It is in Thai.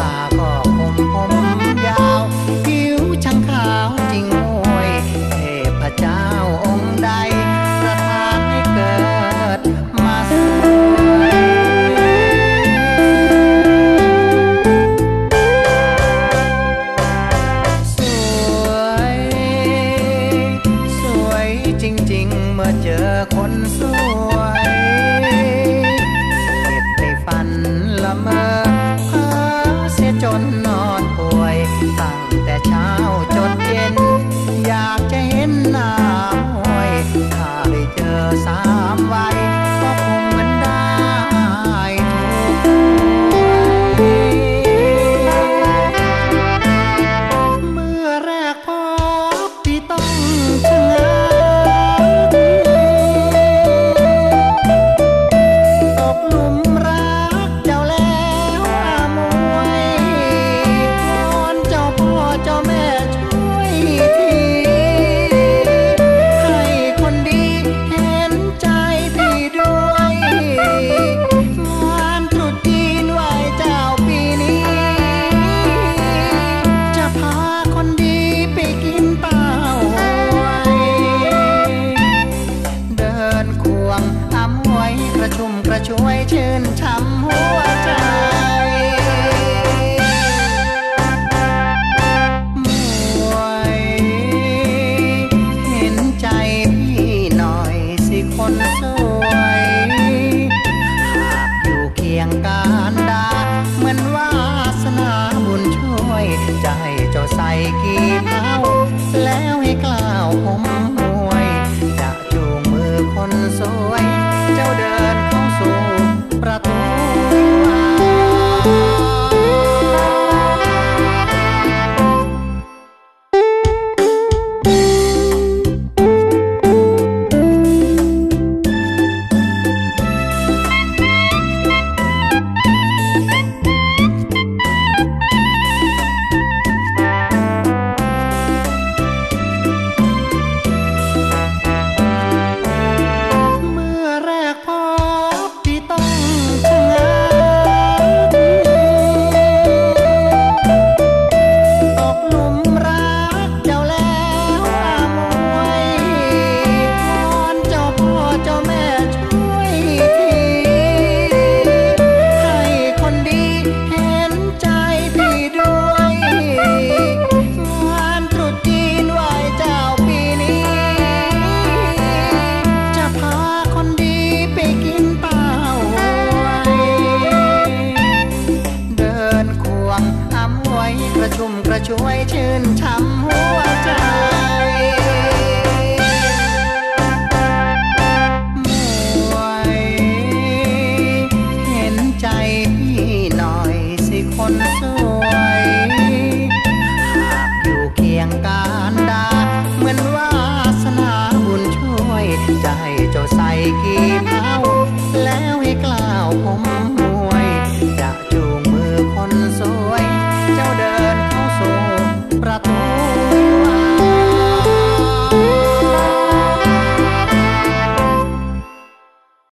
ตาก็คมผมยาวผิวช่างขาวจริงโวยเทพเจ้าองค์ใดปะทานใเกิดมาสวยสวย สวยจริง ๆ เมื่อเจอคนสวย เก็ในฝันละเมอ จนนอนป่วยตั้งแต่เช้าจนเย็น ชื่นช้ำหัวใจ มวยเห็นใจพี่หน่อยสิคนสวยอยู่เคียงกันดาเหมือนวาสนาบุญช่วย ใจจ้ใส่กี่เท้าแล้วให้กล่าวผมมวย จะจูงมือคนสวย ช่วยชื่นช้ำหัว pra todos.